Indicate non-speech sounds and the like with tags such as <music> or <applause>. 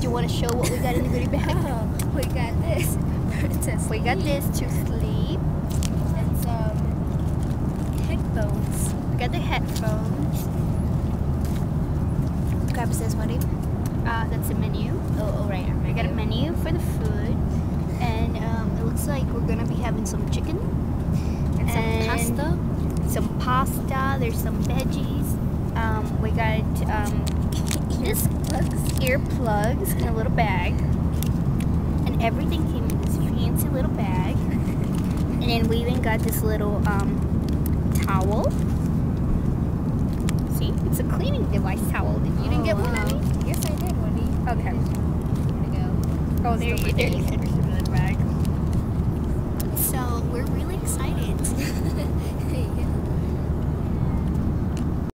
bag. what we got in the goodie bag? <laughs> We got this. <laughs> Princess. We got this to sleep. and some headphones. We got the headphones. Grab this money. Uh, that's a menu. Oh, oh right. We got a menu for the food, and um, it looks like we're gonna be having some chicken, and some and pasta. some pasta. There's some veggies. Um, we got um, this earplugs in a little bag, and everything came in this fancy little bag. And then we even got this little um, towel. See, it's a cleaning device towel. You didn't get one, honey? Yes, I did, Wendy. Okay. There you go. Oh, there you, there you go.